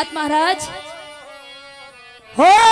बात महाराज। हो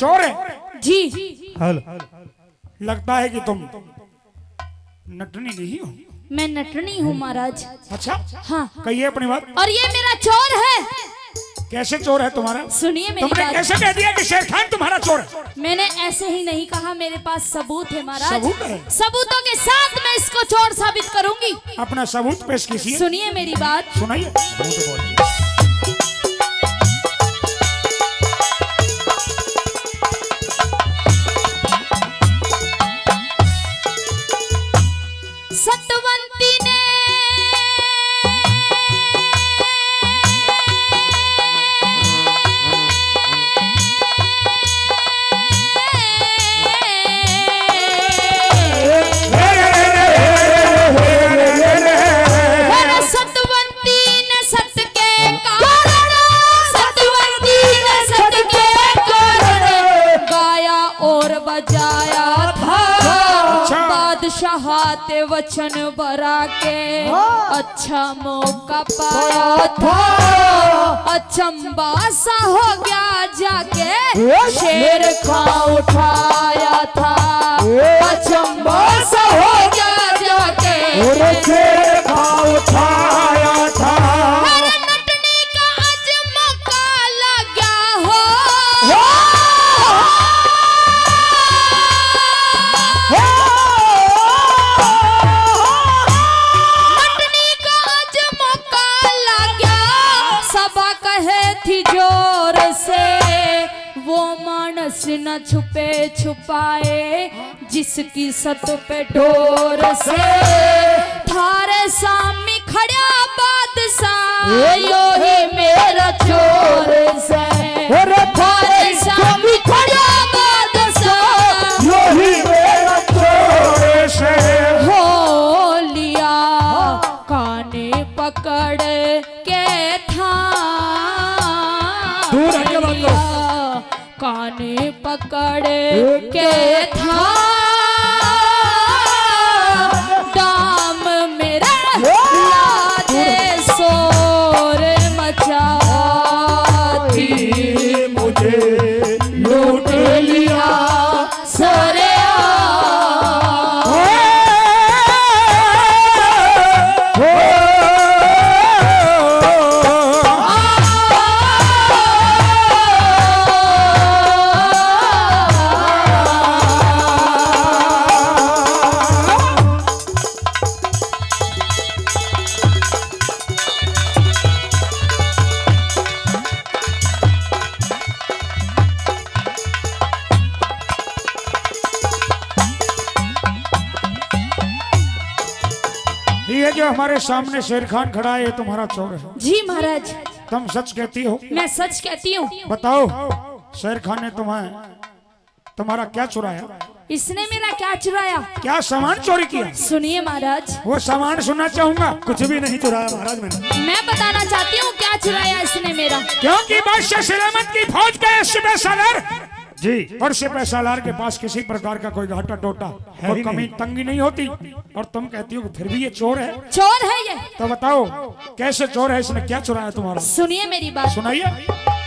चोर है? जी। लगता है कि तुम नटनी नहीं हो। मैं नटनी हूँ महाराज। अच्छा? हाँ। कहिए अपनी बात। और ये मेरा चोर है। कैसे चोर है तुम्हारा? सुनिए मेरी तुमने बात। कैसे कह दिया कि शेर खान तुम्हारा चोर है? मैंने ऐसे ही नहीं कहा मेरे पास सबूत है महाराज। सबूत है? सबूतों के साथ मैं इसको चोर साबित करूँगी। अपना सबूत पेश कीजिए। सुनिए मेरी बात। सुनाइए। बादशाहते वचन बरा के अच्छा मौका पाया था। अचंबा सा हो गया जाके। शेर खा उठाया था। अचंबा सा हो गया जाके। शेर का उठाया नटनी मानस न छुपे छुपाए, जिसकी सत पे डोर से। थारे सामी खड़ा बादशाह, यो ही मेरा चोर से। के था सामने शेर खान खड़ा है ये तुम्हारा चोर है। जी महाराज। तुम सच कहती हो? मैं सच कहती हूँ। बताओ शेर खान ने तुम्हें तुम्हारा क्या चुराया? इसने मेरा क्या चुराया? क्या सामान चोरी किया? सुनिए महाराज। वो सामान सुनना चाहूँगा। कुछ भी नहीं चुराया महाराज मैंने। मैं बताना चाहती हूँ क्या चुराया इसने मेरा? क्योंकि बादशाह सलामत की फौज के सिपह सालार जी। और से पैसा लार के पास किसी प्रकार का कोई घाटा टोटा है कोई कमी नहीं। तंगी नहीं होती। और तुम कहती हो फिर भी ये चोर है। चोर है ये। तो बताओ कैसे चोर है इसने क्या चुराया तुम्हारा? सुनिए मेरी बात। सुनाइए।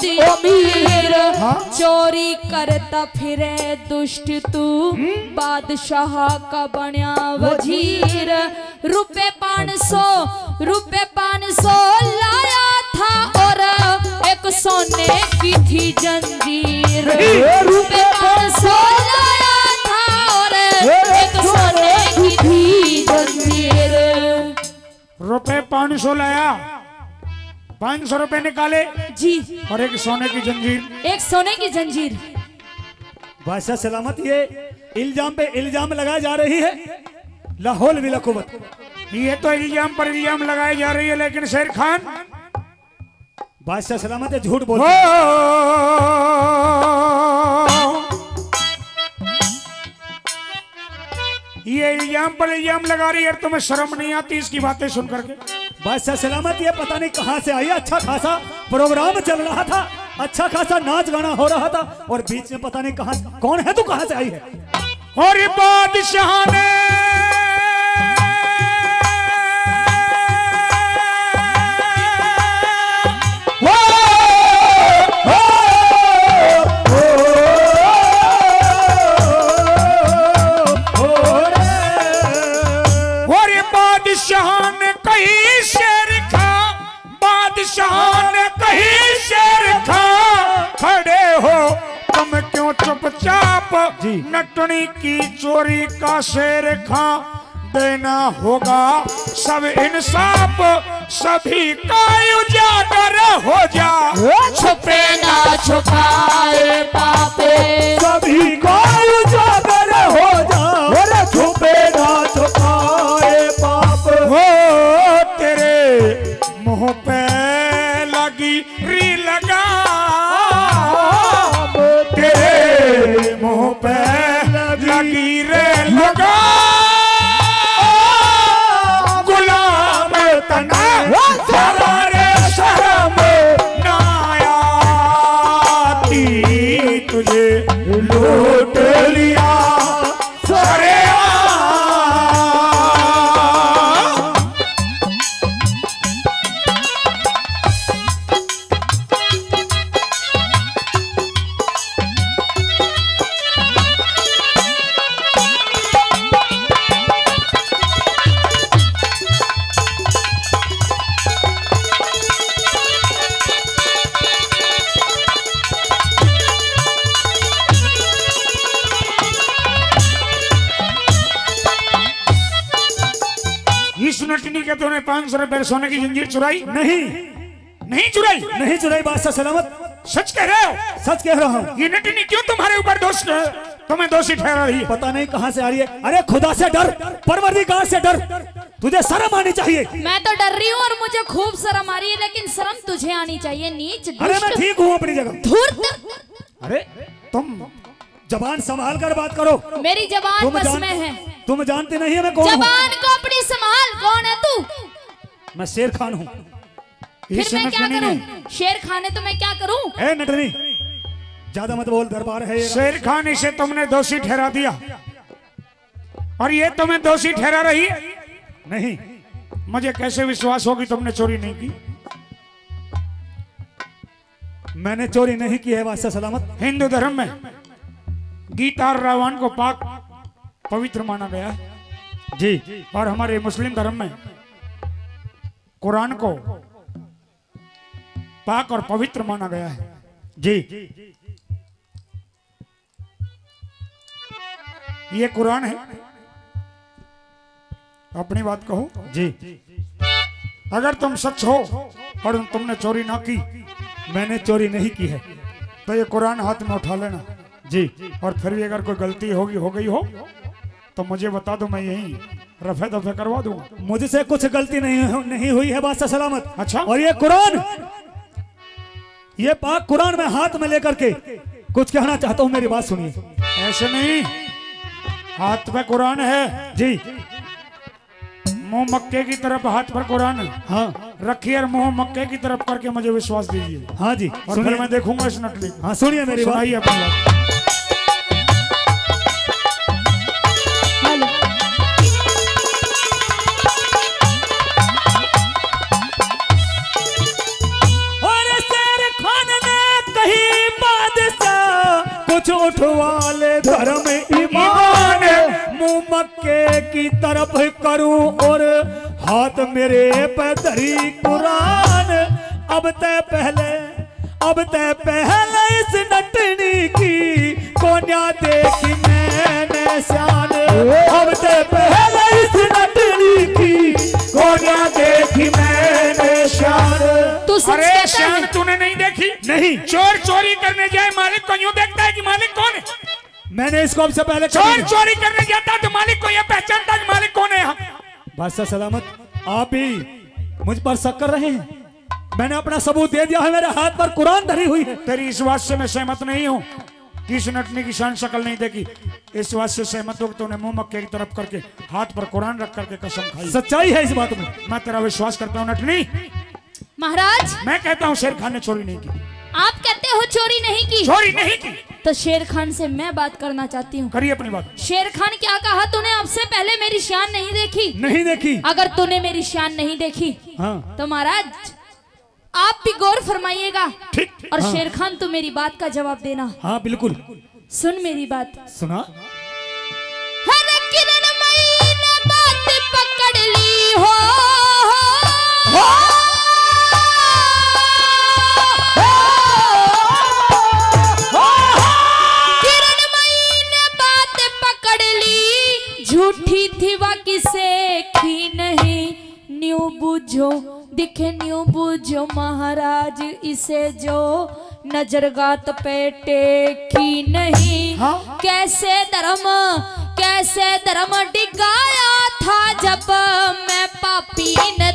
बहुत ही? चोरी करता फिरे दुष्ट तू। बादशाह का बन्या वज़ीर। रुपए पाँच सौ रुपए पाँच सौ लाया था और एक सोने की थी जंजीर। रुपए पाँच सौ लाया था और एक सोने की थी जंजीर। रुपए पाँच सौ लाया। पाँच सौ रुपए निकाले जी। और एक सोने की जंजीर। एक सोने की जंजीर। बादशाह सलामत ये इल्ज़ाम पे इल्ज़ाम लगाई जा रही है। लाहौल विलकुवत ये तो इल्ज़ाम पर इल्ज़ाम लगाई जा रही है लेकिन शेर खान बादशाह सलामत ये झूठ बोल ये इल्ज़ाम पर इल्ज़ाम लगा रही है तुम्हें शर्म नहीं आती इसकी बातें सुन करके? बादशाह सलामत, ये पता नहीं कहाँ से आई अच्छा खासा प्रोग्राम चल रहा था अच्छा खासा नाच गाना हो रहा था, और बीच में पता नहीं कहाँ, कौन है तू, कहाँ से आई है? और बादशाह ने चुपचाप जी। नटनी की चोरी का शेर खा। देना होगा सब इंसाफ सभी का उजागर हो जा। छुपे ना छुपाए पापे। सभी का उजागर हो जा। छुपे ना पाँच सोने की जंजीर चुराई? नहीं। नहीं चुराई? नहीं चुराई बादशाह सलामत। सच कह रहे हो? सच कह रहा हूँ। ये नटनी क्यों तुम्हारे ऊपर दोष तुम्हें दोषी ठहरा रही है। पता नहीं कहाँ से आ रही है। अरे खुदा से डर परवरदिगार से डर। तुझे शर्म आनी चाहिए। मैं तो डर रही हूँ और मुझे खूब शर्म आ रही है लेकिन शर्म तुझे आनी चाहिए नीच अरे मैं ठीक हूँ अपनी जगह। धूर्त। अरे तुम जबान संभाल कर बात करो। मेरी जबान बस में है। तुम जानते नहीं है मैं कौन जबान को अपनी संभाल कौन है तू? मैं शेर खान हूँ। फिर मैं क्या करूँ? शेर खाने तो मैं क्या करूँ? ए नटनी ज़्यादा मत बोल दरबार है शेर खान इसे तुमने दोषी ठहरा दिया। और ये तुम्हें दोषी ठहरा रही है? नहीं। मुझे कैसे विश्वास होगी तुमने चोरी नहीं की? मैंने चोरी नहीं की है बादशाह सलामत। हिंदू धर्म में गीता और रावण को पाक पवित्र माना गया है। जी। और हमारे मुस्लिम धर्म में कुरान को पाक और पवित्र माना गया है। जी। ये कुरान है। अपनी बात कहो। जी। अगर तुम सच हो और तुमने चोरी ना की मैंने चोरी नहीं की है तो ये कुरान हाथ में उठा लेना। जी। और फिर भी अगर कोई गलती होगी हो गई हो तो मुझे बता दो मैं यही। रफे दफे करवा दूँगा। मुझसे कुछ गलती नहीं नहीं हुई है बादशाह सलामत। अच्छा। और ये कुरान ये पाक कुरान में हाथ में लेकर के कुछ कहना चाहता हूँ मेरी बात सुनिए। ऐसे नहीं हाथ में कुरान है। जी। मुँह मक्के की तरफ़ हाथ पर कुरान। हाँ। रखिए और मुँह मक्के की तरफ़ करके मुझे विश्वास दीजिए। हाँ जी और फिर मैं देखूँगा इस नटली हाँ सुनिए मेरी बात। तरफ़ करूँ और हाथ मेरे पे धरी कुरान। अब ते पहले अब ते पहले इस नटनी की कोन्या देखी मैंने शान। अब ते पहले इस नटनी की कोन्या देखी मैंने शान। तू अरे श्याम तूने नहीं देखी? नहीं। चोर चोरी करने जाए मालिक को यूँ देखता है कि मालिक कौन है? मैंने इसको अब से पहले चोर चोरी करने जाता है तो मालिक को यह पहचानता है कि मालिक कौन है बादशाह सलामत आप भी मुझ पर शक कर रहे हैं। मैंने अपना सबूत दे दिया है मेरे हाथ पर कुरान धरी हुई है। तेरी इस बात से मैं सहमत नहीं हूँ। कि इस नटनी की शान शक्ल नहीं देखी। इस बात से सहमत हो तूने मुँह मक्के की तरफ़ करके हाथ पर कुरान रख करके कसम खाई। सच्चाई है इस बात में। मैं तेरा विश्वास करता हूँ नटनी। महाराज। मैं कहता हूँ शेर खान ने चोरी नहीं की। आप कहते हो चोरी नहीं की। चोरी नहीं की। तो शेर खान से मैं बात करना चाहती हूँ। करिए अपनी बात। शेर खान क्या कहा तूने? अब से पहले मेरी शान नहीं देखी। नहीं देखी। अगर तूने मेरी शान नहीं देखी हाँ। तो महाराज आप भी गौर फरमाइएगा। ठीक। और शेर खान तू मेरी बात का जवाब देना। हाँ बिल्कुल। सुन मेरी बात। सुना। हर किरणमयी ने बात पकड़ ली हो। झूठी थी वा किसे की नहीं न्यू बुझो दिखे न्यू बुझो महाराज इसे जो नजरगात पे टेकी नहीं हाँ? कैसे धर्म कैसे धर्म डिगाया था जब मैं पापी ने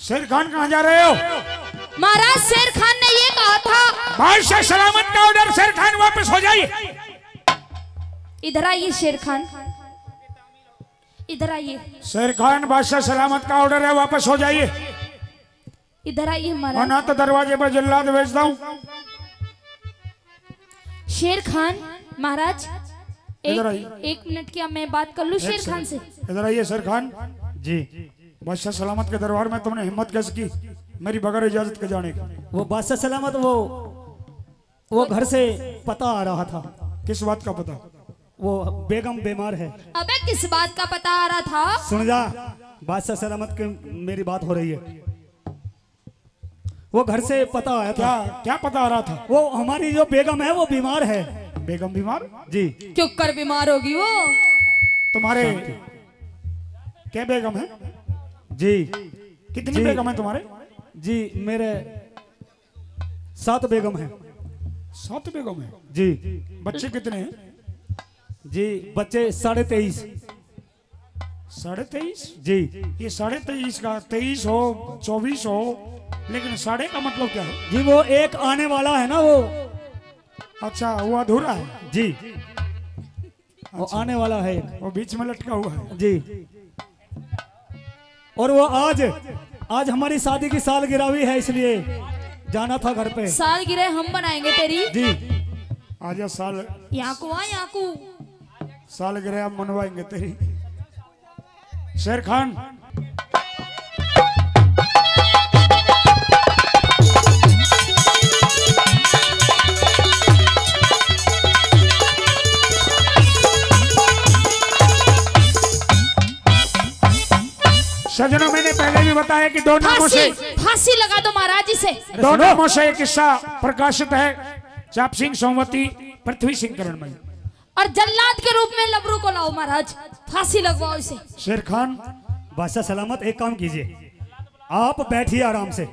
शेर खान कहाँ जा रहे हो? महाराज शेर खान ने ये कहा था। बादशाह सलामत का ऑर्डर शेर खान वापस हो जाइए। इधर आइए शेर खान इधर आइए। शेर खान बादशाह सलामत का ऑर्डर है वापस हो जाइए। इधर आइए और महाराज। ना तो दरवाजे पर जल्लाद भेजता हूँ शेर खान महाराज इधर एक, एक मिनट क्या मैं बात कर लूँ शेर खान से। इधर आइए शेर खान जी। बादशाह सलामत के दरबार में तुमने हिम्मत कैसे की? मेरी बगैर इजाज़त के जाने की। वो बादशाह सलामत वो वो घर से पता आ रहा था। किस बात का पता? वो बेगम बीमार है। अबे किस बात का पता आ रहा था? सुन जा बादशाह सलामत के मेरी बात हो रही है। वो घर से पता आया क्या था। क्या पता आ रहा था? वो हमारी जो बेगम है वो बीमार है। बेगम बीमार? जी। क्यों कर बीमार होगी वो। तुम्हारे क्या बेगम है? जी। कितनी बेगम है तुम्हारे? जी मेरे सात बेगम है। सात बेगम है? जी। बच्चे कितने हैं? जी बच्चे साढ़े तेईस। साढ़े तेईस? जी। ये साढ़े तेईस का तेईस हो चौबीस हो लेकिन साढ़े का मतलब क्या है? जी वो एक आने वाला है ना वो। अच्छा वो अधूरा है? जी। वो आने वाला है वो बीच में लटका हुआ है? जी। और वो आज आज हमारी शादी की सालगिरह भी है इसलिए जाना था घर पे। साल गिरे हम बनाएँगे तेरी। जी। आजा साल यहाँ को आ यहाँ को। साल गिरे हम मनवाएँगे तेरी। शेर खान सजनों मैंने पहले भी बताया कि दो नामों से फांसी लगा दो महाराज इसे दो नामों से एक किस्सा प्रकाशित है। चाप सिंह सोमवती पृथ्वी सिंह करणमई और जल्लाद के रूप में लबरू को लाओ महाराज। फांसी लगवाओ इसे। शेर खान बादशाह सलामत एक काम कीजिए। आप बैठिए आराम से।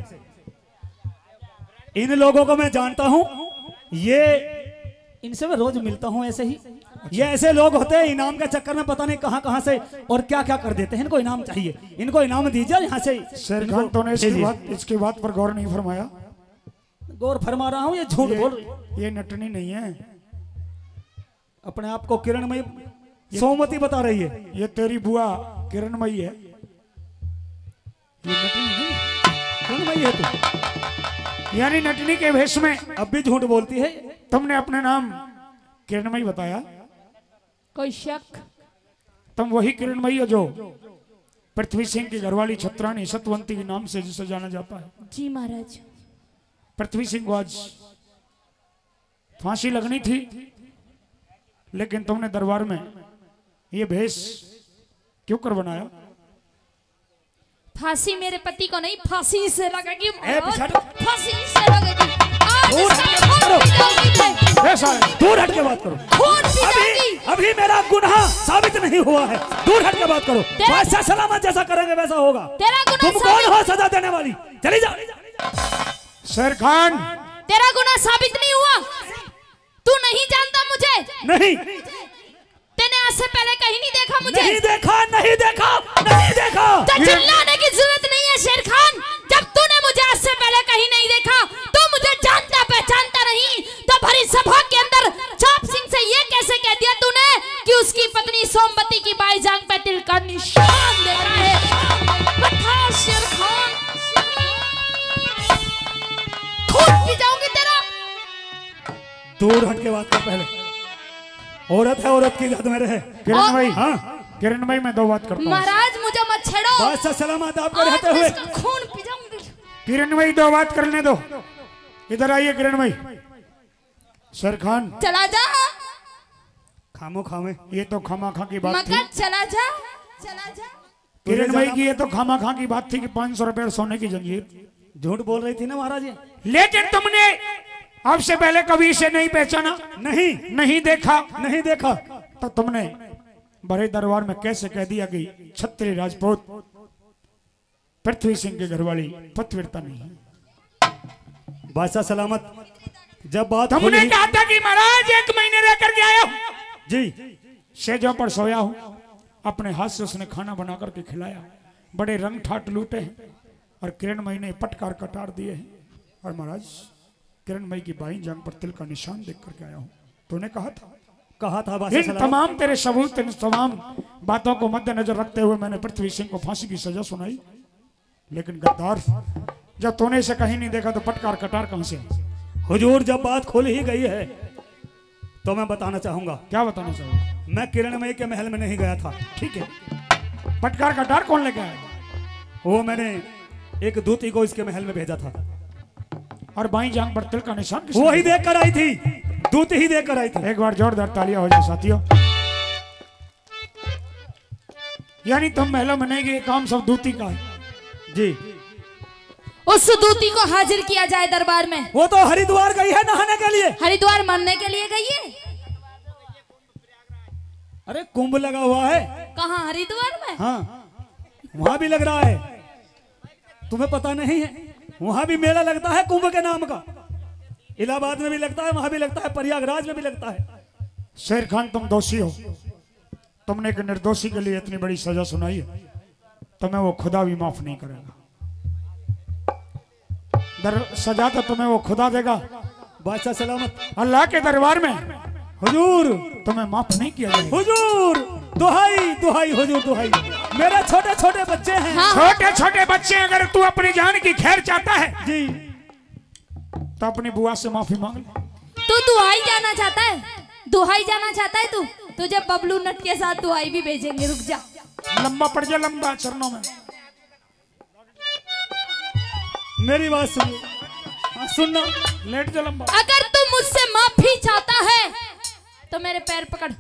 इन लोगों को मैं जानता हूँ ये इनसे मैं रोज मिलता हूँ ऐसे ही। ये ऐसे लोग होते हैं इनाम के चक्कर में पता नहीं कहाँ कहाँ से और क्या क्या कर देते हैं। इनको इनाम चाहिए। इनको इनाम दीजिए यहाँ से। शेर खान तो ने इसकी बात इसकी बात पर गौर नहीं फरमाया। गौर फरमा रहा हूँ ये झूठ बोल। ये, ये नटनी नहीं है। अपने आप को किरणमयी सोमती बता रही है। ये तेरी बुआ किरणमयी है। ये नटनी नहीं किरणमयी है तू। यानी नटनी के भेष में अब भी झूठ बोलती है। तुमने अपने नाम किरणमयी बताया। कोई शक? तुम वही किरणमयी हो जो पृथ्वी सिंह की घरवाली छत्रानी सतवंती के नाम से जिसे जाना जाता है। जी महाराज। पृथ्वी सिंह को आज फांसी लगनी थी लेकिन तुमने दरबार में ये भेष क्यों कर बनाया? फांसी मेरे पति को नहीं फांसी से लगेगी। फांसी से लगेगी। दूर हट के बात करो। अभी अभी मेरा गुनाह साबित नहीं हुआ है। दूर हट के बात करो। बादशाह सलामत जैसा करेंगे वैसा होगा। तुम कौन हो सजा देने वाली? चली जा। शेर खान। तेरा गुनाह साबित नहीं हुआ? तू नहीं जानता मुझे? नहीं। तेने आज से पहले कहीं नहीं देखा मुझे? नहीं देखा नहीं देखा नहीं देखा। तो चिल्लाने की ज़रूरत नहीं है शेर खान। जब तूने मुझे आज से पहले कहीं नहीं देखा तो मुझे दूर हट के बात कर पहले। औरत है औरत की याद में रहे। किरणमयी हाँ। किरणमयी मैं दो बात करता हूँ। महाराज मुझे मत छेड़ो। बादशाह सलामत आपको रहते हुए। खून पी जाऊँगी किरणमयी दो बात करने दो। इधर आइए किरणमयी शेर खान। चला जा। खामो खामे। ये तो खामा खा की बात थी। चला जा। चला जा। किरणमयी की ये तो खामा खा की बात थी कि पाँच सौ रुपए सोने की जंजीर। झूठ बोल रही थी ना महाराज ये। लेकिन तुमने आपसे पहले कभी इसे नहीं पहचाना। नहीं। नहीं देखा। नहीं देखा। तो तुमने बड़े दरबार में कैसे कह दिया कि छत्री राजपूत पृथ्वी सिंह के घरवाली पतिव्रता नहीं बादशाह सलामत जब बात खुली- कहा था कि महाराज एक महीने रह करके आया हूँ। जी। सेजों पर सोया हूँ। अपने हाथ से उसने खाना बना करके खिलाया। बड़े रंग ठाट लूटे हैं और किरण मई ने पटकार कटार दिए हैं। और महाराज किरण मई की बाई जांग पर तिल का निशान देख करके आया हूँ। तूने कहा था? कहा था इन तमाम तेरे सबूत इन तमाम बातों को मद्देनजर रखते हुए मैंने पृथ्वी सिंह को फांसी की सजा सुनाई। लेकिन गद्दार जब तूने इसे कहीं नहीं देखा तो पटकार कटार कहाँ से हुजूर जब बात खुल ही गई है तो मैं बताना चाहूँगा। क्या बताना चाहूँगा? मैं किरणमयी के महल में नहीं गया था। ठीक है। पटकार कटार कौन लेके आया? वो मैंने एक दूती को इसके महल में भेजा था। और बाई जांग पर तिल का निशान किसने वो ही देख कर आई थी। दूत ही देख कर आई थी। एक बार जोरदार तालियाँ हो जाए साथियों। यानी तुम महिला बनेगी ये काम सब दूती का है। जी। उस दूती को हाजिर किया जाए दरबार में। वो तो हरिद्वार गई है नहाने के लिए। हरिद्वार मरने के लिए गई है? अरे कुंभ लगा हुआ है। कहा हरिद्वार में? हाँ वहाँ भी लग रहा है। तुम्हें पता नहीं है। वहाँ भी मेला लगता है कुंभ के नाम का। इलाहाबाद में भी लगता है वहाँ भी लगता है प्रयागराज में भी लगता है। शेर खान तुम दोषी हो। तुमने एक निर्दोषी के लिए इतनी बड़ी सजा सुनाई है। तुम्हें वो खुदा भी माफ़ नहीं करेगा। दर सजा तो तुम्हें वो खुदा देगा। बादशाह सलामत। अल्लाह के दरबार में। हुजूर। तुम्हें माफ़ नहीं किया जाएगा। हुजूर। दुहाई दुहाई हुजूर दुहाई। मेरे छोटे छोटे बच्चे हैं। हाँ। छोटे छोटे बच्चे अगर तू अपनी जान की खैर चाहता है जी। तो अपनी बुआ से माफ़ी मांग ले। तू दुहाई जाना चाहता है? दुहाई जाना चाहता है तू? तुझे बबलू नट के साथ दुहाई भी भेजेंगे रुक जा। लंबा पड़ जा लंबा चरणों में। मेरी बात सुनिए। हाँ, सुनना। लेट जा लंबा। अगर तू मुझसे माफ़ी चाहता है तो मेरे पैर पकड़।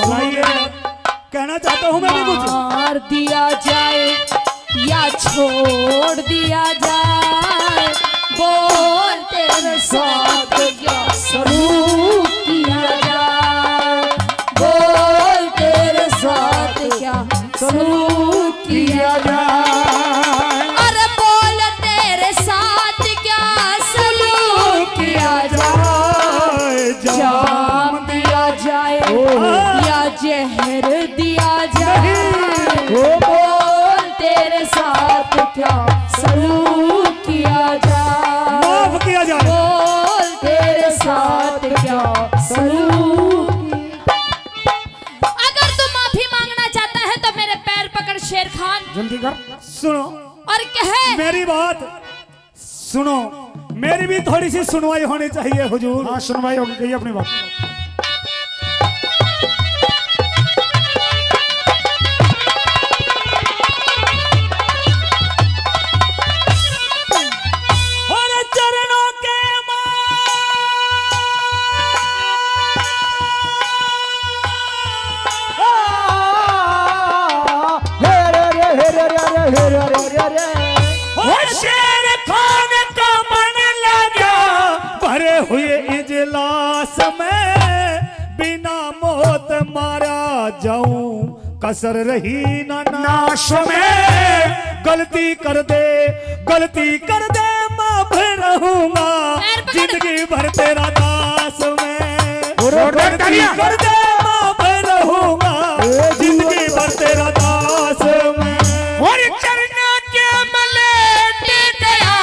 बताइए कहना चाहता हूँ मैं भी कुछ। मार दिया जाए या छोड़ दिया जाए बोल तेरे साथ क्या सलूक किया जाए बोल तेरे साथ क्या सलूक किया जाए। जल्दी सुनो। और कहे मेरी बात सुनो। मेरी भी थोड़ी सी सुनवाई होनी चाहिए हुजूर। हाँ सुनवाई होगी चाहिए अपनी बात। मौत मारा जाऊँ कसर रही ना नाश में। गलती कर दे गलती कर दे माफ़ रहूँगा। ज़िंदगी भर तेरा दास में। तालियाँ। कर दे माफ़ रहूँगा। ज़िंदगी भर तेरा दास में। और चरना के गया।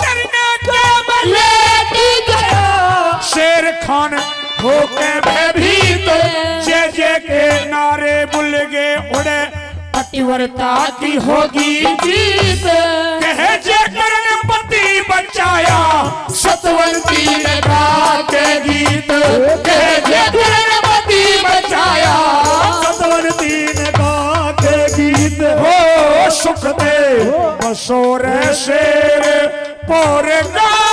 चरना के मलेट गया। शेर खान होके भयभीत जय जय के नारे बुल गए उड़े पतिव्रता की होगी जीत। कहे जय करण पति बचाया सतवंती ने गा के गीत। कहे जय करण पति बचाया सतवंती ने गा के गीत। हो सुख दे बसोर शेर पोर गा